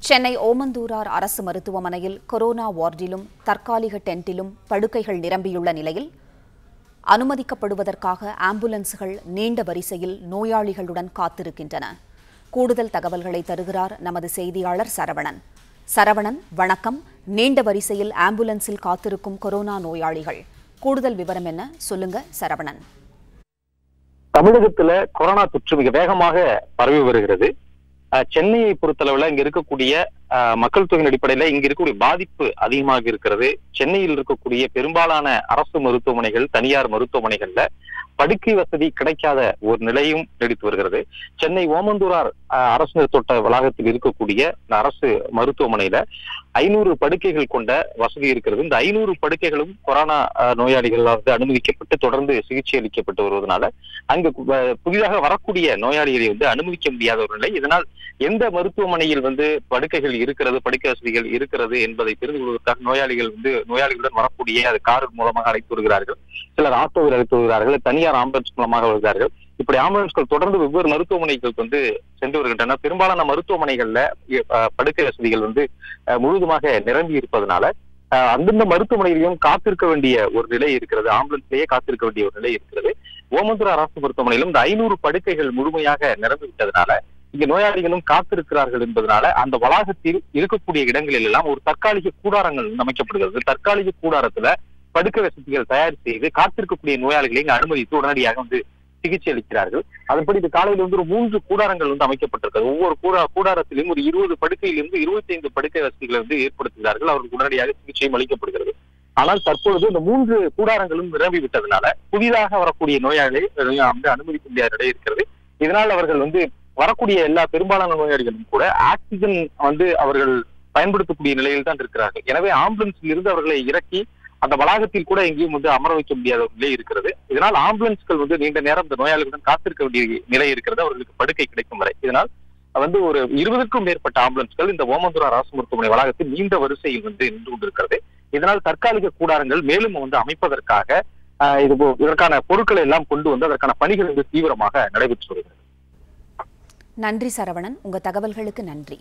சென்னை ஓமந்தூரார் அரசு மருத்துவமனையில் கொரோனா வார்டிலும் தற்காலிக டென்ட்டிலும் படுக்கைகள் நிரம்பியுள்ள நிலையில் அனுமதிக்கப்படுவதற்காக ஆம்புலன்ஸ்கள் நீண்ட வரிசையில் நோயாளிகளுடன் காத்திருக்கின்றன. கூடுதல் தகவல்களை தருகிறார் நமது செய்தியாளர் சரவணன். சரவணன் வணக்கம். நீண்ட வரிசையில் ஆம்புலன்ஸில் காத்திருக்கும் கொரோனா நோயாளிகள். கூடுதல் விவரம் என்ன? சொல்லுங்க சரவணன். தமிழகத்துல கொரோனா தொற்று மிக வேகமாக பரவி வருகிறது. சென்னையை பொறுத்தளவுல இங்க இருக்கக்கூடிய மக்கள் தொகையின் அடிப்படையில இங்க இருக்கக்கூடிய பாதிப்பு அதிகமாக இருக்கிறது. சென்னையில் இருக்கக்கூடிய பெரும்பாலான அரசு மருத்துவமனைகள் தனியார் மருத்துவமனைகள்ல படுக்கை வசதி கிடைக்காத ஒரு நிலையும் நீடித்து வருகிறது. சென்னை ஓமந்தூரார் அஹ், அரசு தோட்ட வளாகத்தில் இருக்கக்கூடிய அரசு மருத்துவமனையில ஐநூறு படுக்கைகள் கொண்ட வசதி இருக்கிறது. இந்த ஐநூறு படுக்கைகளும் கொரோனா நோயாளிகளால் வந்து அனுமதிக்கப்பட்டு தொடர்ந்து சிகிச்சை அளிக்கப்பட்டு வருவதனால அங்கு புதிதாக வரக்கூடிய நோயாளிகளை வந்து அனுமதிக்க முடியாத ஒரு நிலை. இதனால் எந்த மருத்துவமனையில் வந்து படுக்கைகள் இருக்கிறது படுக்கை வசதிகள் இருக்கிறது என்பதை தெரிந்து கொள்வதற்காக நோயாளிகள் வந்து நோயாளிகளுடன் வரக்கூடிய அது கார் மூலமாக அழைத்து வருகிறார்கள். சிலர் ஆட்டோவில் அழைத்து வருகிறார்கள் தனியார் ஆம்புலன்ஸ் மூலமாக வருகிறார்கள். இப்படி ஆம்புலன்ஸ்கள் தொடர்ந்து வெவ்வேறு மருத்துவமனைகளுக்கு வந்து சென்று வருகின்றன. பெரும்பாலான மருத்துவமனைகள்ல படுக்கை வசதிகள் வந்து முழுதுமாக நிரம்பி இருப்பதனால அஹ், அந்தந்த மருத்துவமனையிலையும் காத்திருக்க வேண்டிய ஒரு நிலை இருக்கிறது. ஆம்புலன்ஸ்லயே காத்திருக்க வேண்டிய ஒரு நிலை இருக்கிறது. ஓமந்துரா அரசு மருத்துவமனையிலும் இந்த ஐநூறு படுக்கைகள் முழுமையாக நிரம்பி விட்டதுனால இங்க நோயாளிகளும் காத்திருக்கிறார்கள் என்பதனால அந்த வளாகத்தில் இருக்கக்கூடிய இடங்களில் எல்லாம் ஒரு தற்காலிக கூடாரங்கள் அமைக்கப்படுகிறது. தற்காலிக கூடாரத்துல படுக்கை வசதிகள் தயார் செய்து காத்திருக்கக்கூடிய நோயாளிகளை இங்க அனுமதித்து உடனடியாக வந்து சிகிச்சை அளிக்கிறார்கள். அதன்படி இது காலையில் வந்து ஒரு மூன்று கூடாரங்கள் வந்து அமைக்கப்பட்டிருக்கிறது. ஒவ்வொரு கூடா கூடாரத்திலும் ஒரு இருபது படுக்கையிலிருந்து இருபத்தி ஐந்து படுக்கை வசதிகளை வந்து ஏற்படுத்துகிறார்கள். அவர்களுக்கு உடனடியாக சிகிச்சையும் அளிக்கப்படுகிறது. ஆனால் தற்பொழுது இந்த மூன்று கூடாரங்களும் நிரம்பி விட்டதுனால புதிதாக வரக்கூடிய நோயாளிகளை வந்து அனுமதிக்க முடியாத நிலை இருக்கிறது. இதனால் அவர்கள் வந்து வரக்கூடிய எல்லா பெரும்பாலான நோயாளிகளும் கூட ஆக்சிஜன் வந்து அவர்கள் பயன்படுத்தக்கூடிய நிலையில் தான் இருக்கிறார்கள். எனவே ஆம்புலன்ஸில் இருந்து அவர்களை இறக்கி அந்த வளாகத்தில் கூட எங்கேயும் வந்து அமர வைக்க முடியாத நிலை இருக்கிறது. இதனால் ஆம்புலன்ஸ்கள் வந்து நீண்ட நேரம் இந்த நோயாளிகளுடன் காத்திருக்க வேண்டிய நிலை இருக்கிறது. அவர்களுக்கு படுக்கை கிடைக்கும் வரை. இதனால் வந்து ஒரு இருபதுக்கும் மேற்பட்ட ஆம்புலன்ஸ்கள் இந்த ஓமந்துரா அரசு மருத்துவமனை வளாகத்தில் நீண்ட வரிசையில் வந்து நின்று கொண்டிருக்கிறது. இதனால் தற்காலிக கூடாரங்கள் மேலும் வந்து அமைப்பதற்காக இது இதற்கான பொருட்களை எல்லாம் கொண்டு வந்து அதற்கான பணிகள் வந்து தீவிரமாக நடைபெற்று வருகிறது. நன்றி சரவணன் உங்கள் தகவல்களுக்கு நன்றி.